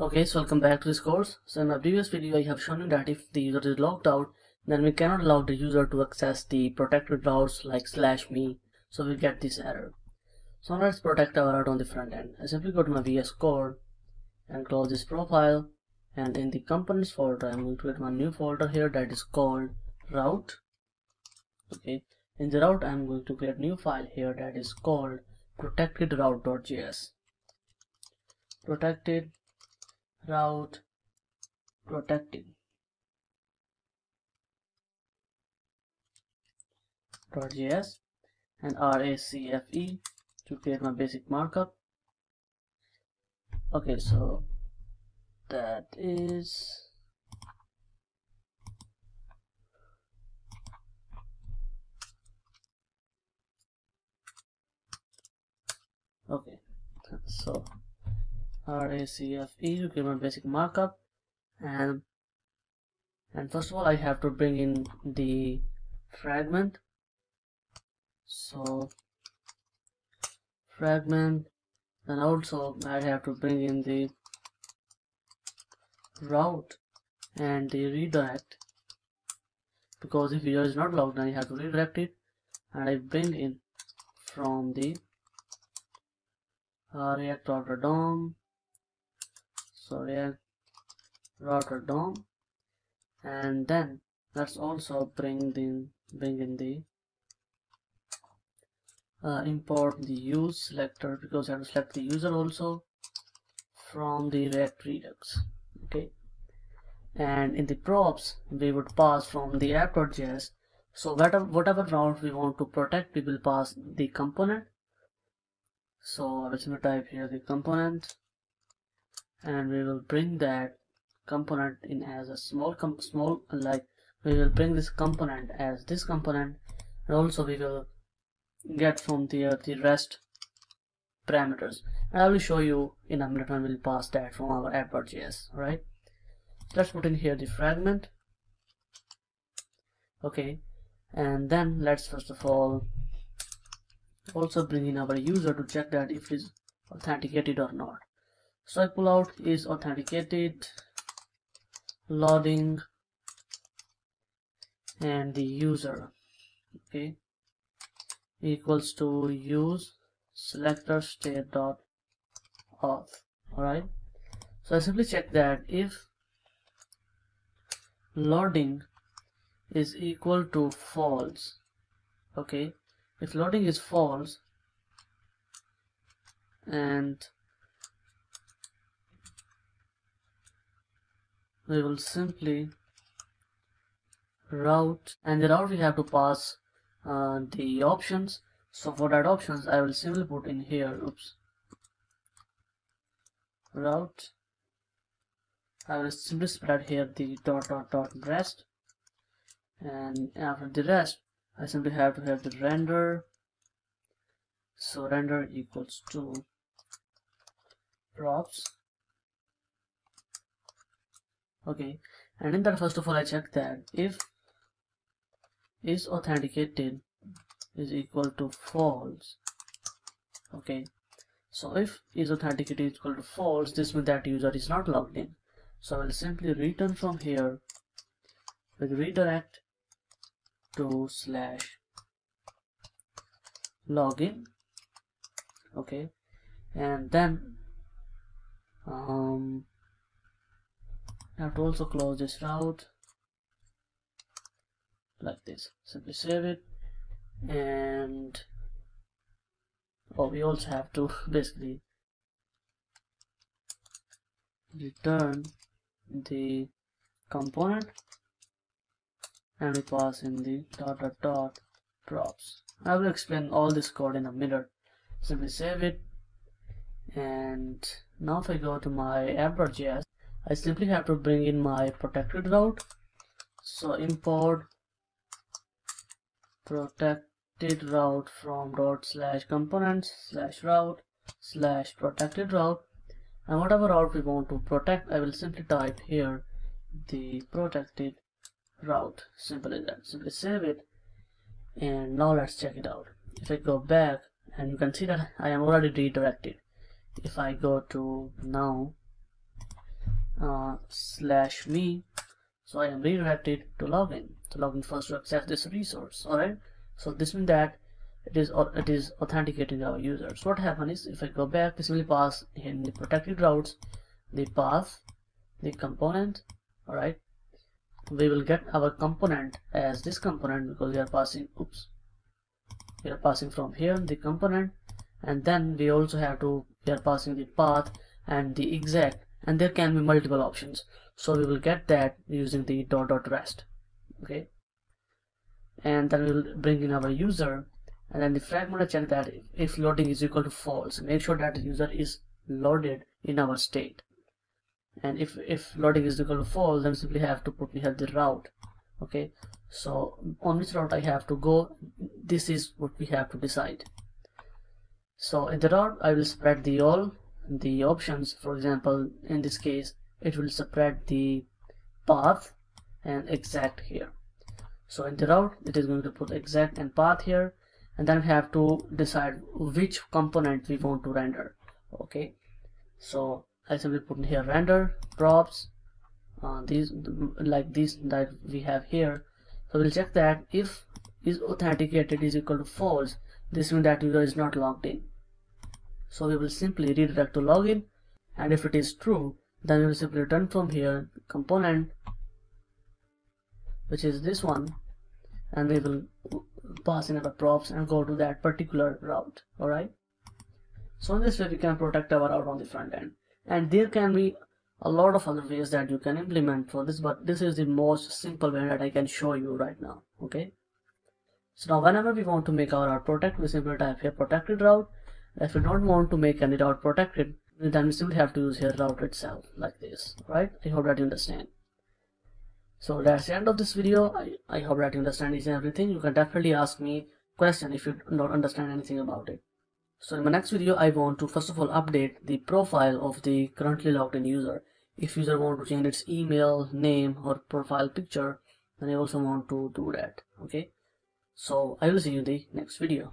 Okay, so welcome back to this course. So in my previous video, I have shown you that if the user is logged out, then we cannot allow the user to access the protected routes like slash me. So we get this error. So let's protect our route on the front end. I simply go to my VS Code and close this profile. And in the components folder, I'm going to create my new folder here that is called route. Okay, in the route, I'm going to create a new file here that is called protected_route.js. Protected route protected .js and RACFE to create my basic markup. Okay, so that is okay so RACFE my basic markup. And and first of all I have to bring in the fragment. So fragment and also I have to bring in the route and the redirect. Because if user is not logged then you have to redirect it. And I bring in from the uh, react so react router DOM and then let's also bring the bring in the uh, import the use selector because I have to select the user also from the React Redux okay? And in the props we would pass from the app.js so whatever, whatever route we want to protect we will pass the component. So simply type here the component and we will bring that component in as a small small like we will bring this component as this component and also we will get from the uh, the rest parameters. And I will show you in a minute when we'll pass that from our app.js right let's put in here the fragment. Okay and then let's first of all also bring in our user to check that if it is authenticated or not so I pull out is authenticated loading and the user okay? Equals to use selector state dot auth alright? So I simply check that if loading is equal to false okay? If loading is false and we will simply route and the route we have to pass uh, the options. So for that options I will simply put in here oops route. I will simply spread here the dot dot dot rest. And after the rest I simply have to have the render. So render equals to props okay. And in that first of all I check that if is authenticated is equal to false okay. So if is authenticated is equal to false this means that user is not logged in. So I will simply return from here with redirect to slash login okay. And then um I have to also close this route like this. Simply save it. And oh we also have to basically return the component and we pass in the dot dot dot props. I will explain all this code in a minute. Simply save it. And now if I go to my app.js I simply have to bring in my protected route. So import protected route from dot slash components slash route slash protected route. And whatever route we want to protect I will simply type here the protected route. Simple as that. Simply save it. And now let's check it out. If I go back and you can see that I am already redirected. If I go to now uh, slash me. So I am redirected to login. To login first to access this resource. Alright? So this means that it is it is authenticating our users. What happens is if I go back we simply pass in the protected routes the path the component. Alright? We will get our component as this component because we are passing oops we are passing from here the component. And then we also have to we are passing the path and the exact and there can be multiple options. So we will get that using the dot dot rest. Okay? And then we will bring in our user. And then the fragment check that if loading is equal to false make sure that the user is loaded in our state. And if if loading is equal to false then simply have to put here the route. Okay? So on which route I have to go. This is what we have to decide. So in the route I will spread the all the options. For example in this case it will spread the path and exact here. So in the route it is going to put exact and path here and then we have to decide which component we want to render. Okay? So I simply put in here render props uh, these like this that we have here. So we'll check that if is authenticated is equal to false this means that user is not logged in so we will simply redirect to login and if it is true then we will simply return from here component which is this one and we will pass in our props and go to that particular route alright? So in this way we can protect our route on the front end. And there can be a lot of other ways that you can implement for this but this is the most simple way that I can show you right now okay? So now whenever we want to make our route protect we simply type here protected route if we don't want to make any route protected then we simply have to use here route itself like this right I hope that you understand so that's the end of this video I, I hope that you understand each and everything you can definitely ask me question if you don't understand anything about it so in my next video, I want to first of all update the profile of the currently logged in user. If user want to change its email, name or profile picture, then I also want to do that. Okay. So I will see you in the next video.